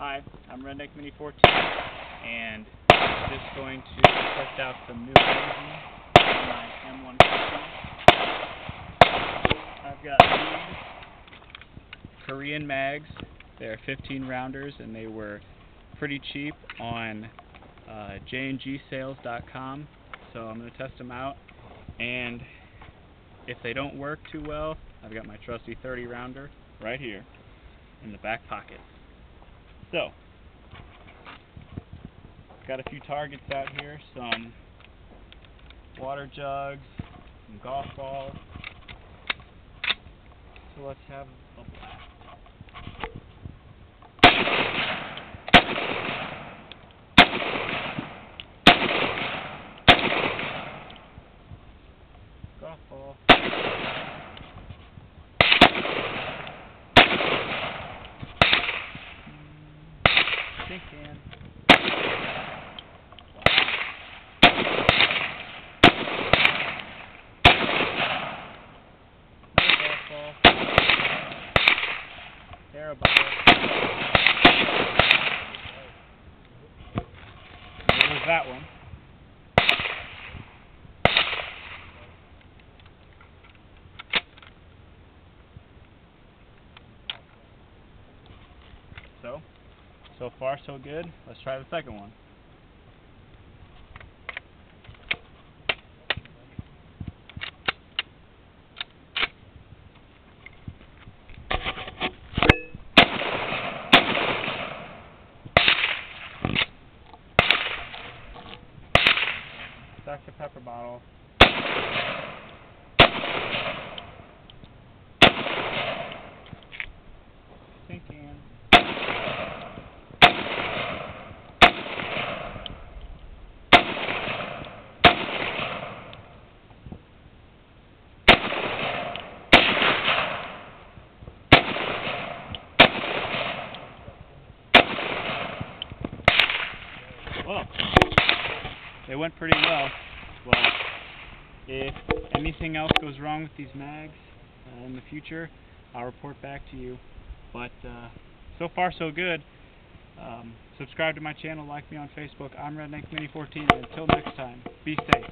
Hi, I'm Redneck Mini 14, and I'm just going to test out some new magazines on my M150. I've got these Korean mags. They're 15 rounders, and they were pretty cheap on uh, jngsales.com. So I'm going to test them out, and if they don't work too well, I've got my trusty 30 rounder right here in the back pocket. So, got a few targets out here, some water jugs, some golf balls. So let's have a blast. Golf ball. There was that one. So, so far so good. Let's try the second one. Dr. Pepper bottle. Well, they went pretty well. Well, if anything else goes wrong with these mags uh, in the future, I'll report back to you. But uh, so far, so good. Um, subscribe to my channel, like me on Facebook. I'm Redneck Mini 14. And until next time, be safe.